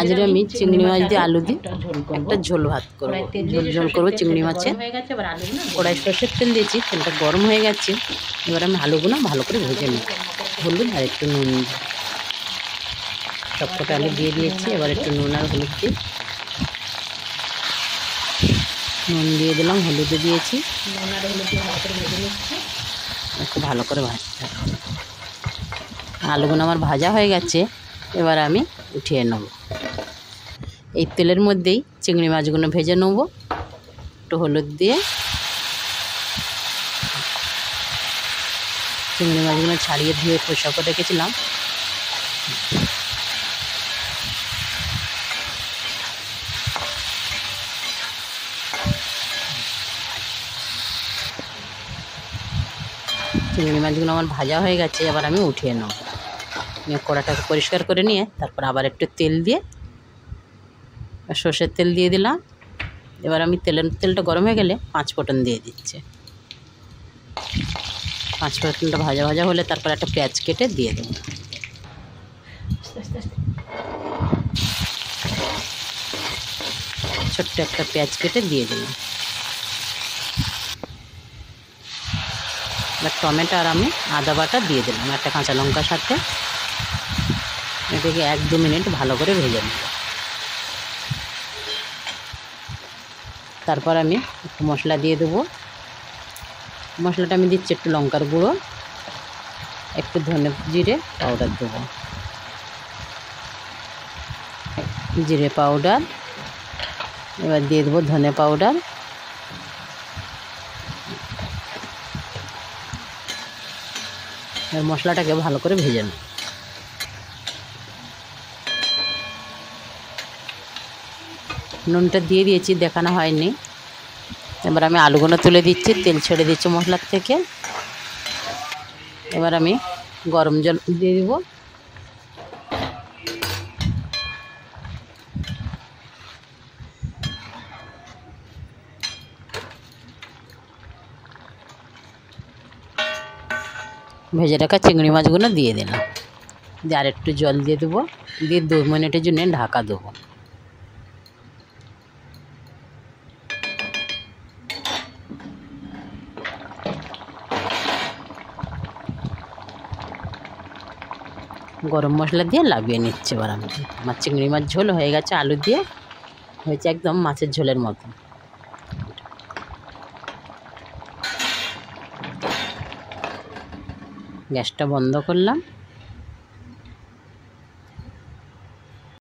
আজকে আমি চিংড়ি মাছ দিয়ে আলু দিয়ে একটা ঝোল ভাত করব। ঝোল ঝোল করব চিংড়ি আলুগুলো কড়াই সর্ষের তেল দিয়েছি তেলটা গরম হয়ে গেছে। এবার আমি আলুগুলো ভালো করে ভেজে নিই হলুদ আর একটু নুন। দিই সবকটা আলু দিয়ে দিয়েছি এবার একটু নুন আর হলুদ দিই নুন দিয়ে দিলাম হলুদে দিয়েছি। নুন আর হলুদ দিয়ে ভালো করে ভেজে নিচ্ছি। একটু ভালো করে ভাজতে হবে। আলুগুলো আমার ভাজা হয়ে গেছে এবার আমি উঠিয়ে নেব। এই তেলের মধ্যেই চিংড়ি মাছগুলো ভেজে নেব। একটু হলুদ দিয়ে। চিংড়ি মাছগুলো ছাড়িয়ে ধুয়ে পোষা করে রেখেছিলাম। চিংড়ি মাছগুলো আমার ভাজা হয়ে গেছে, এবার আমি উঠিয়ে নেব। কড়াটাকে পরিষ্কার করে নিয়ে, তারপর আবার একটু তেল দিয়ে সর্ষের তেল দিয়ে দিলাম। এবার আমি তেলের তেলটা গরম হয়ে গেলে পাঁচ ফোটন দিয়ে দিচ্ছি। পাঁচ ফোটনটা ভাজা ভাজা হলে তারপর একটা পেঁয়াজ কেটে দিয়ে দেবো। ছোট্ট একটা পেঁয়াজ কেটে দিয়ে দিলাম। এবার টমেটো আর আমি আদা বাটা দিয়ে দিলাম একটা কাঁচা লঙ্কার সাথে। এটাকে এক দু মিনিট ভালো করে ভেজে নেব। তারপর আমি একটু মশলা দিয়ে দেবো। মশলাটা আমি দিচ্ছি একটু লঙ্কার গুঁড়ো, একটু ধনে জিরে পাউডার দেবো। জিরে পাউডার, এবার দিয়ে দেবো ধনে পাউডার। মশলাটাকে ভালো করে ভেজে নেব। নুনটা দিয়ে দিয়েছি, দেখানো হয়নি। এবার আমি আলুগুলো তুলে দিচ্ছি, তেল ছেড়ে দিচ্ছি মশলার থেকে। এবার আমি গরম জল দিয়ে দিব। ভেজে রাখা চিংড়ি মাছগুলো দিয়ে দিলাম। দিয়ে আর একটু জল দিয়ে দেবো। দিয়ে দু মিনিটের জন্য ঢাকা দেবো। গরম মশলা দিয়ে লাগিয়ে নিচ্ছে এবার আমি। আমার চিংড়ি মাছ ঝোল হয়ে গেছে, আলু দিয়ে। হয়েছে একদম মাছের ঝোলের মতো। গ্যাসটা বন্ধ করলাম।